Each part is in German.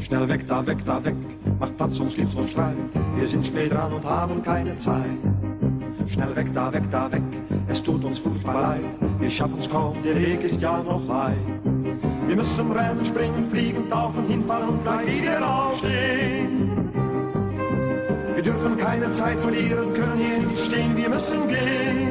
Schnell weg, da weg, da weg, macht Platz, sonst gibt's noch Streit. Wir sind spät dran und haben keine Zeit. Schnell weg, da weg, da weg, es tut uns furchtbar leid. Wir schaffen's kaum, der Weg ist ja noch weit. Wir müssen rennen, springen, fliegen, tauchen, hinfallen und gleich wieder aufstehen. Wir dürfen keine Zeit verlieren, können hier nicht stehen, wir müssen gehen.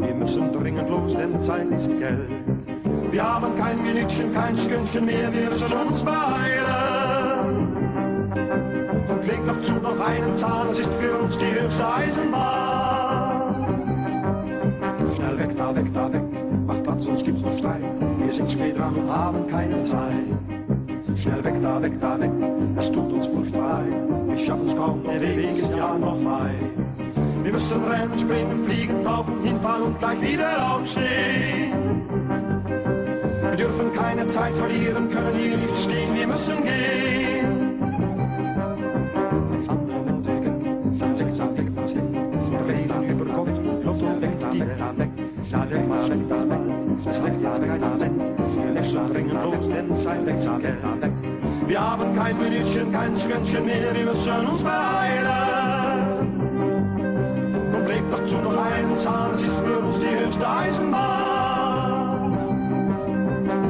Wir müssen dringend los, denn Zeit ist Geld. Wir haben kein Minütchen, kein Sekündchen mehr, wir müssen uns beeilen. Und legt noch zu noch einen Zahn, es ist für uns die höchste Eisenbahn. Schnell weg, da weg, da weg, macht Platz, sonst gibt's noch Streit. Wir sind spät dran und haben keine Zeit. Schnell weg, da weg, da weg, es tut uns furchtbar leid. Wir schaffen's kaum, der Weg ist ja noch weit. Wir müssen rennen, springen, fliegen, tauchen, hinfallen und gleich wieder aufstehen. Wir dürfen keine Zeit verlieren, können hier nicht stehen, wir müssen gehen. Wir haben kein Minütchen, kein Sekündchen mehr, wir müssen uns beeilen. Noch zu noch einen Zahn, es ist für uns die höchste Eisenbahn.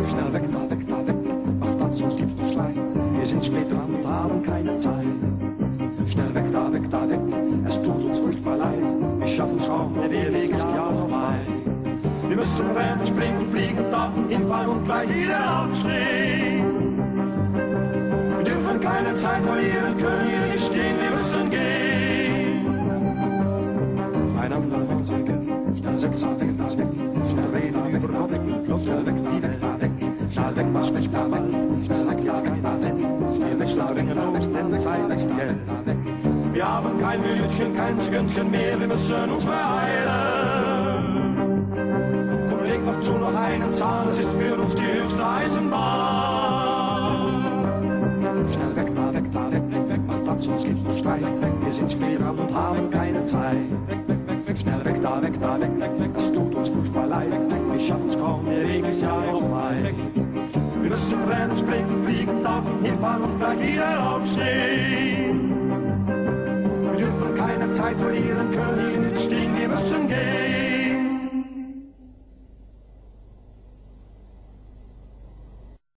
Schnell weg, da weg, da weg, mach Platz, sonst gibt's noch Streit. Wir sind spät dran und haben keine Zeit. Schnell weg, da weg, da weg, es tut uns furchtbar leid. Wir schaffen's kaum, der Weg ist ja noch weit. Wir müssen rennen, springen, fliegen, tauchen, hinfallen und gleich wieder aufstehen. Wir dürfen keine Zeit verlieren, können hier nicht stehen, wir müssen gehen. Einander Mordwege, schnell setzen, weg, das weg, schnell reden über Gott, Lotto, weg, die weg, da weg, schnell weg, was schlecht, weg, das hat jetzt keinen Sinn, wir müssen dringend los, denn Zeit ist Geld. Wir haben kein Minütchen, kein Sekündchen mehr, wir müssen uns beeilen. Und leg noch zu noch einen Zahn, es ist für uns die höchste Eisenbahn. Schnell weg, da weg, da weg, weg, weg, mach Platz, sonst gibt's noch Streit. Wir sind spät dran und haben keine Zeit. Schnell weg, weg, weg, weg, weg, es tut uns furchtbar leid. Wir schaffen's kaum, Weg ist ja noch weit. Wir müssen rennen, springen, fliegen, tauchen, hinfahren und gleich wieder aufstehen.